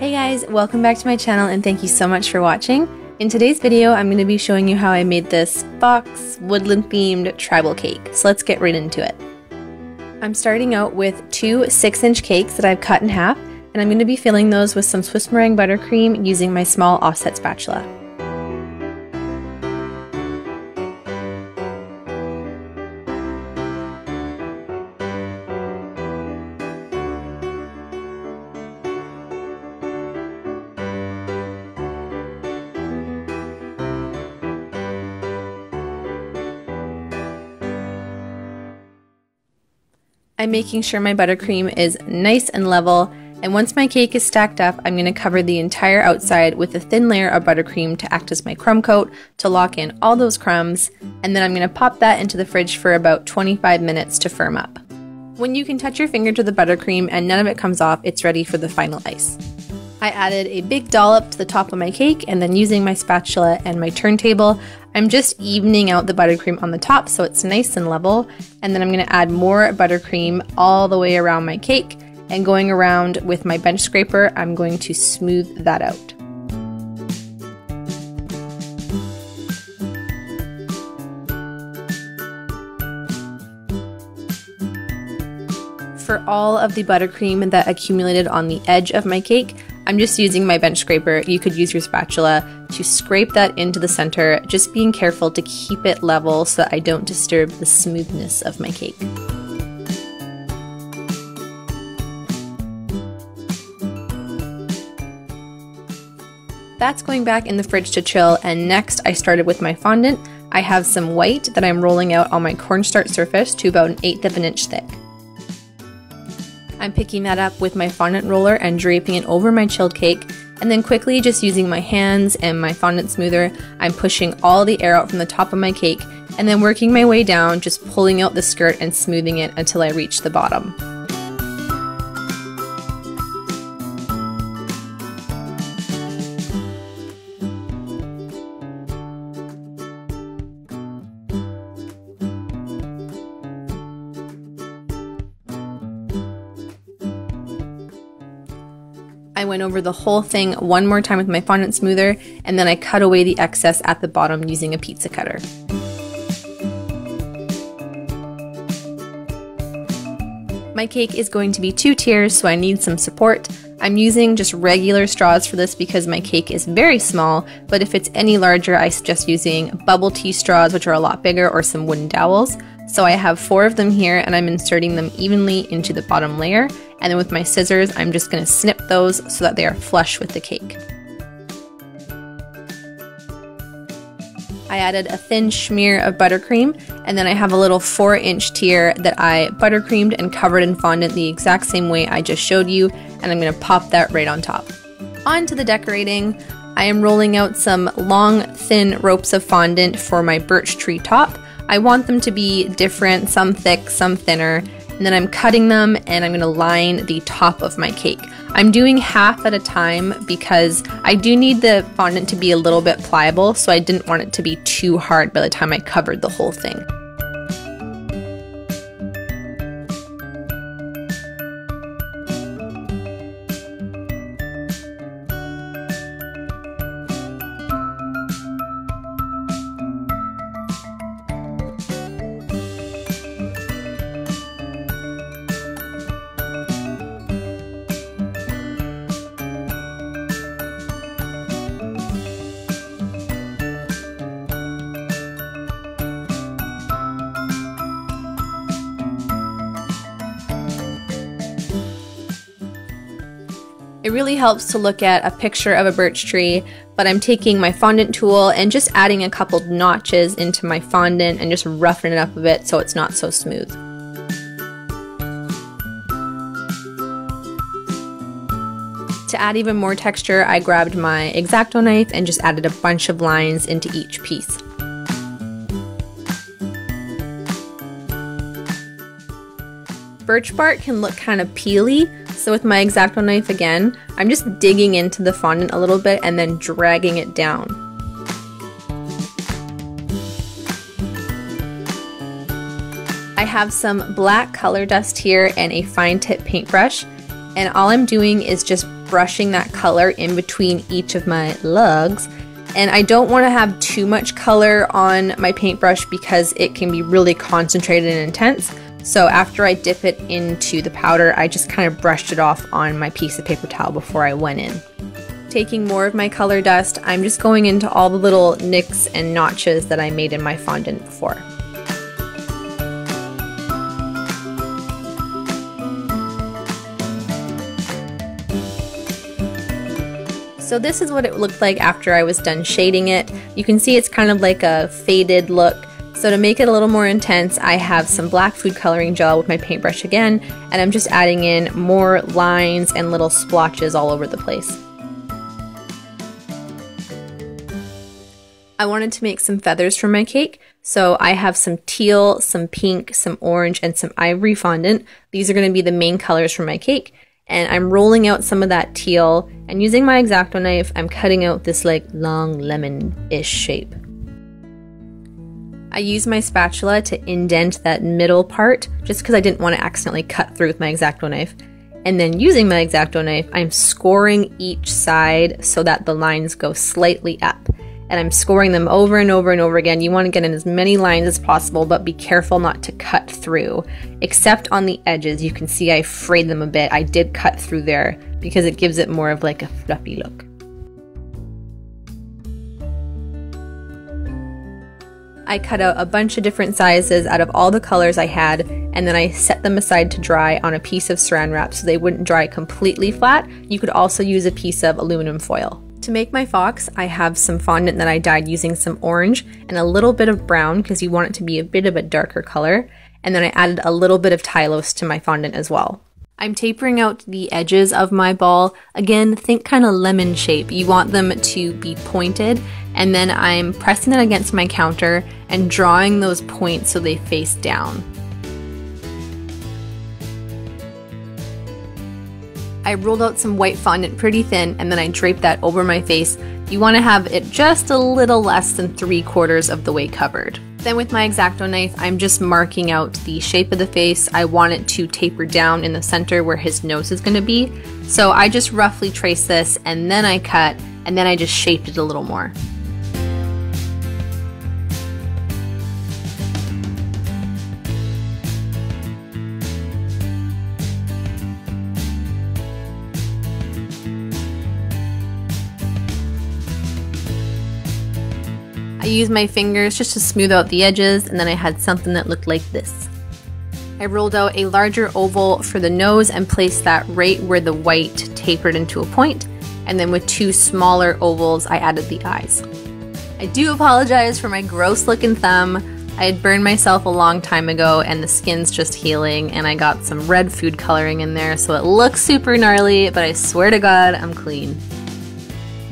Hey guys, welcome back to my channel and thank you so much for watching. In today's video, I'm going to be showing you how I made this box woodland themed tribal cake. So let's get right into it. I'm starting out with two 6 inch cakes that I've cut in half and I'm going to be filling those with some Swiss meringue buttercream using my small offset spatula. I'm making sure my buttercream is nice and level and once my cake is stacked up, I'm going to cover the entire outside with a thin layer of buttercream to act as my crumb coat to lock in all those crumbs, and then I'm going to pop that into the fridge for about 25 minutes to firm up. When you can touch your finger to the buttercream and none of it comes off, it's ready for the final ice. I added a big dollop to the top of my cake and then using my spatula and my turntable, I'm just evening out the buttercream on the top so it's nice and level. And then I'm gonna add more buttercream all the way around my cake and going around with my bench scraper, I'm going to smooth that out. For all of the buttercream that accumulated on the edge of my cake, I'm just using my bench scraper. You could use your spatula to scrape that into the center, just being careful to keep it level so that I don't disturb the smoothness of my cake. That's going back in the fridge to chill, and next I started with my fondant. I have some white that I'm rolling out on my cornstarch surface to about an eighth of an inch thick. I'm picking that up with my fondant roller and draping it over my chilled cake, and then quickly just using my hands and my fondant smoother, I'm pushing all the air out from the top of my cake, and then working my way down, just pulling out the skirt and smoothing it until I reach the bottom. Over the whole thing one more time with my fondant smoother, and then I cut away the excess at the bottom using a pizza cutter. My cake is going to be two tiers, so I need some support. I'm using just regular straws for this because my cake is very small, but if it's any larger, I suggest using bubble tea straws, which are a lot bigger, or some wooden dowels. So I have four of them here and I'm inserting them evenly into the bottom layer. And then with my scissors, I'm just gonna snip those so that they are flush with the cake. I added a thin smear of buttercream, and then I have a little 4 inch tier that I buttercreamed and covered in fondant the exact same way I just showed you, and I'm going to pop that right on top. On to the decorating. I am rolling out some long, thin ropes of fondant for my birch tree top. I want them to be different, some thick, some thinner, and then I'm cutting them and I'm gonna line the top of my cake. I'm doing half at a time because I do need the fondant to be a little bit pliable, so I didn't want it to be too hard by the time I covered the whole thing. It really helps to look at a picture of a birch tree, but I'm taking my fondant tool and just adding a couple notches into my fondant and just roughing it up a bit so it's not so smooth. To add even more texture, I grabbed my X-Acto knife and just added a bunch of lines into each piece. Birch bark can look kind of peely, so with my X-Acto knife again, I'm just digging into the fondant a little bit and then dragging it down. I have some black color dust here and a fine tip paintbrush and all I'm doing is just brushing that color in between each of my lugs. And I don't want to have too much color on my paintbrush because it can be really concentrated and intense. So after I dip it into the powder, I just kind of brushed it off on my piece of paper towel before I went in. Taking more of my color dust, I'm just going into all the little nicks and notches that I made in my fondant before. So this is what it looked like after I was done shading it. You can see it's kind of like a faded look. So to make it a little more intense, I have some black food coloring gel with my paintbrush again, and I'm just adding in more lines and little splotches all over the place. I wanted to make some feathers for my cake, so I have some teal, some pink, some orange, and some ivory fondant. These are going to be the main colors for my cake and I'm rolling out some of that teal and using my X-Acto knife, I'm cutting out this like long lemon-ish shape. I use my spatula to indent that middle part just because I didn't want to accidentally cut through with my X-Acto knife. And then using my X-Acto knife, I'm scoring each side so that the lines go slightly up and I'm scoring them over and over and over again. You want to get in as many lines as possible, but be careful not to cut through. Except on the edges, you can see I frayed them a bit. I did cut through there because it gives it more of like a fluffy look. I cut out a bunch of different sizes out of all the colors I had, and then I set them aside to dry on a piece of saran wrap so they wouldn't dry completely flat. You could also use a piece of aluminum foil. To make my fox, I have some fondant that I dyed using some orange and a little bit of brown because you want it to be a bit of a darker color. And then I added a little bit of Tylose to my fondant as well. I'm tapering out the edges of my ball. Again, think kind of lemon shape. You want them to be pointed. And then I'm pressing it against my counter and drawing those points so they face down. I rolled out some white fondant pretty thin and then I draped that over my face. You want to have it just a little less than three quarters of the way covered. Then with my X-Acto knife, I'm just marking out the shape of the face. I want it to taper down in the center where his nose is going to be. So I just roughly trace this and then I cut and then I just shaped it a little more. Used my fingers just to smooth out the edges and then I had something that looked like this. I rolled out a larger oval for the nose and placed that right where the white tapered into a point, and then with two smaller ovals I added the eyes. I do apologize for my gross looking thumb. I had burned myself a long time ago and the skin's just healing and I got some red food coloring in there so it looks super gnarly, but I swear to god I'm clean.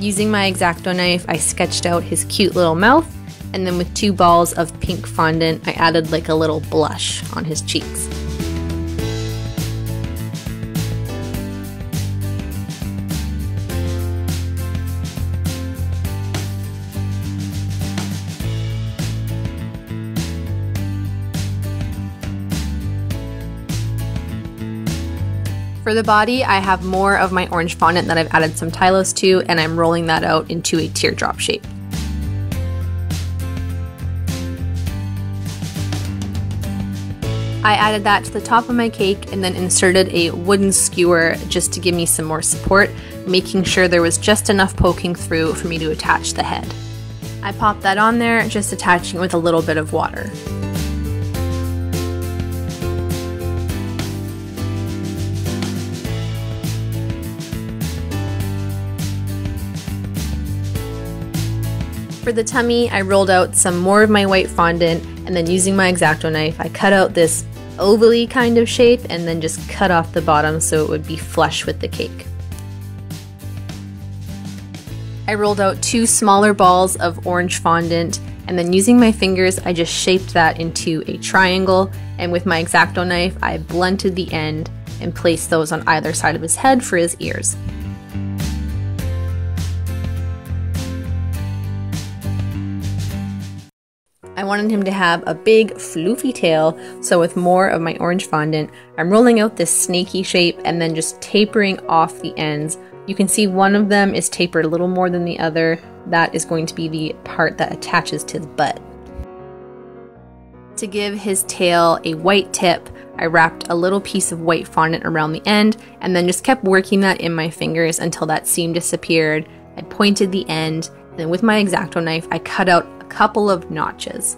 Using my X-Acto knife, I sketched out his cute little mouth, and then with two balls of pink fondant, I added like a little blush on his cheeks. For the body, I have more of my orange fondant that I've added some Tylose to, and I'm rolling that out into a teardrop shape. I added that to the top of my cake and then inserted a wooden skewer just to give me some more support, making sure there was just enough poking through for me to attach the head. I popped that on there, just attaching it with a little bit of water. For the tummy, I rolled out some more of my white fondant and then using my X-Acto knife, I cut out this ovally kind of shape and then just cut off the bottom so it would be flush with the cake. I rolled out two smaller balls of orange fondant and then using my fingers, I just shaped that into a triangle and with my X-Acto knife, I blunted the end and placed those on either side of his head for his ears. Wanted him to have a big floofy tail, so with more of my orange fondant, I'm rolling out this snaky shape and then just tapering off the ends You can see one of them is tapered a little more than the other. That is going to be the part that attaches to his butt. To give his tail a white tip, I wrapped a little piece of white fondant around the end and then just kept working that in my fingers until that seam disappeared. I pointed the end, and then with my X-Acto knife, I cut out couple of notches.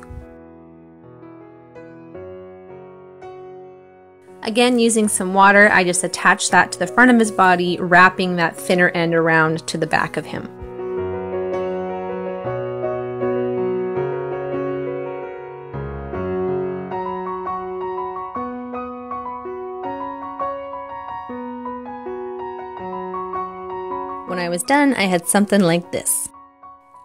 Again, using some water, I just attached that to the front of his body, wrapping that thinner end around to the back of him. When I was done, I had something like this.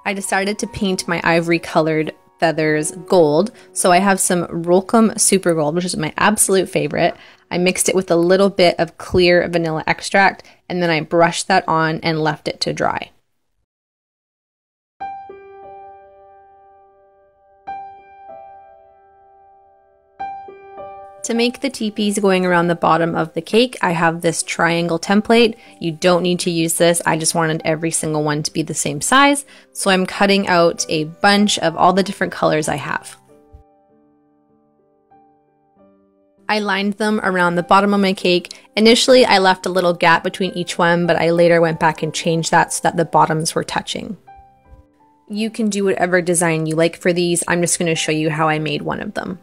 I decided to paint my ivory colored feathers gold, so I have some Rolkem Super Gold, which is my absolute favorite. I mixed it with a little bit of clear vanilla extract, and then I brushed that on and left it to dry. To make the teepees going around the bottom of the cake, I have this triangle template. You don't need to use this. I just wanted every single one to be the same size. So I'm cutting out a bunch of all the different colors I have. I lined them around the bottom of my cake. Initially, I left a little gap between each one, but I later went back and changed that so that the bottoms were touching. You can do whatever design you like for these. I'm just going to show you how I made one of them.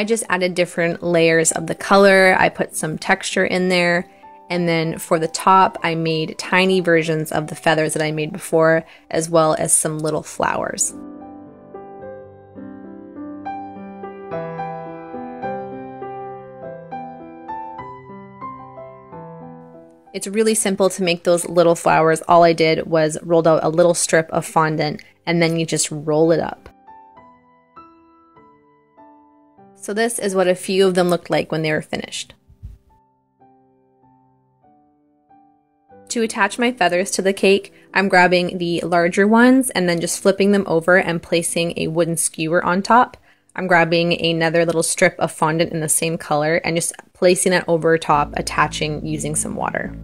I just added different layers of the color. I put some texture in there. And then for the top, I made tiny versions of the feathers that I made before, as well as some little flowers. It's really simple to make those little flowers. All I did was rolled out a little strip of fondant and then you just roll it up. So this is what a few of them looked like when they were finished. To attach my feathers to the cake, I'm grabbing the larger ones and then just flipping them over and placing a wooden skewer on top. I'm grabbing another little strip of fondant in the same color and just placing it over top, attaching using some water.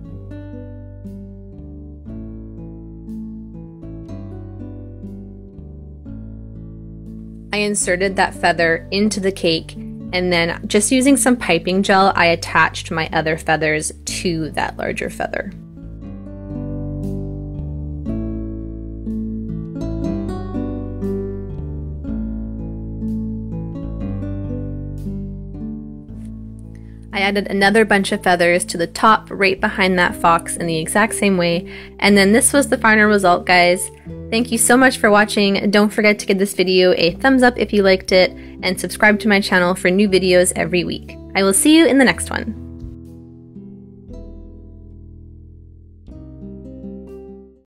I inserted that feather into the cake and then just using some piping gel, I attached my other feathers to that larger feather. I added another bunch of feathers to the top right behind that fox in the exact same way. And then this was the final result, guys. Thank you so much for watching. Don't forget to give this video a thumbs up if you liked it and subscribe to my channel for new videos every week. I will see you in the next one.